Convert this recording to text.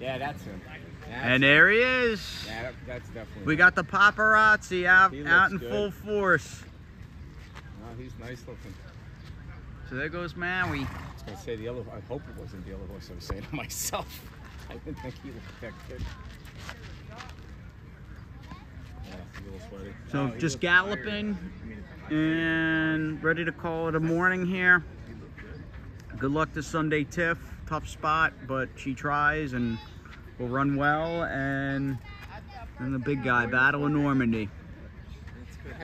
Yeah, that's him. That's And there he is. Yeah, that's definitely. We got the paparazzi out out in looks full force. Oh, he's nice looking. So there goes Maui. I was gonna say the other. I hope it wasn't the other horse. I was saying to myself. I didn't think he looked that good. Yeah, he's a little sweaty. So Oh, just looked tired. galloping and ready to call it a morning here. Good luck to Sunday Tiff. Tough spot, but she tries and will run well. And then the big guy, Battle of Normandy.